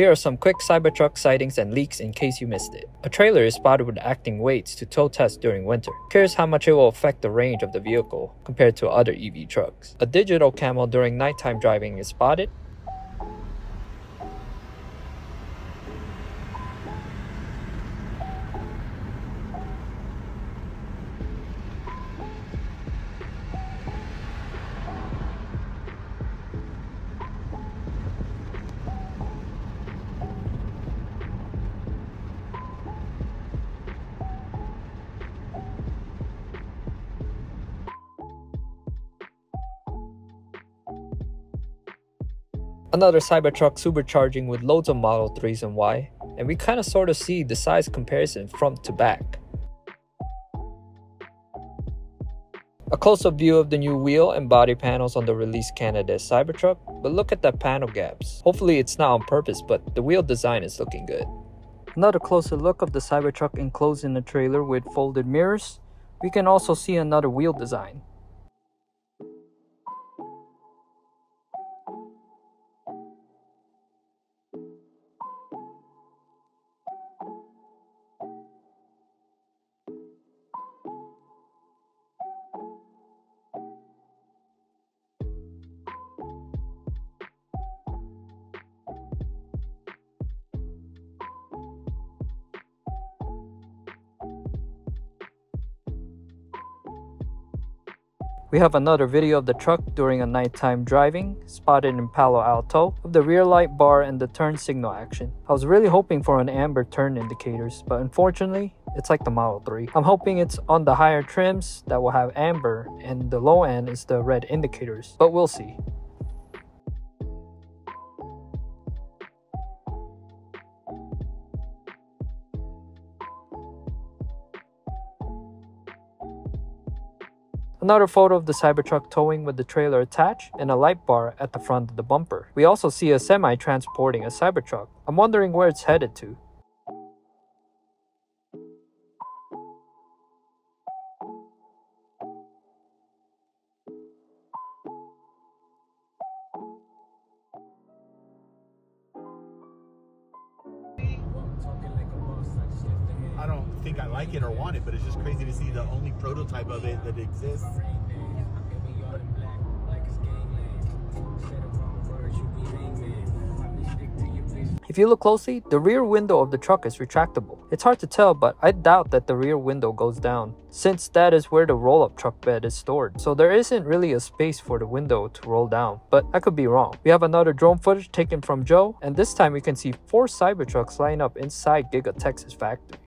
Here are some quick Cybertruck sightings and leaks in case you missed it. A trailer is spotted with acting weights to tow test during winter. Curious how much it will affect the range of the vehicle compared to other EV trucks. A digital camo during nighttime driving is spotted. Another Cybertruck supercharging with loads of Model 3s and Y, and we kinda sorta see the size comparison front to back. A close-up view of the new wheel and body panels on the release candidate Cybertruck, but look at the panel gaps. Hopefully it's not on purpose, but the wheel design is looking good. Another closer look of the Cybertruck enclosed in the trailer with folded mirrors. We can also see another wheel design. We have another video of the truck during a nighttime driving, spotted in Palo Alto, of the rear light bar and the turn signal action. I was really hoping for an amber turn indicators, but unfortunately, it's like the Model 3. I'm hoping it's on the higher trims that will have amber and the low end is the red indicators, but we'll see. Another photo of the Cybertruck towing with the trailer attached and a light bar at the front of the bumper. We also see a semi transporting a Cybertruck. I'm wondering where it's headed to. Think I like it or want it, but it's just crazy to see the only prototype of it that exists. If you look closely, the rear window of the truck is retractable. It's hard to tell, but I doubt that the rear window goes down, since that is where the roll-up truck bed is stored. So there isn't really a space for the window to roll down, but I could be wrong. We have another drone footage taken from Joe, and this time we can see four Cybertrucks line up inside Giga Texas factory.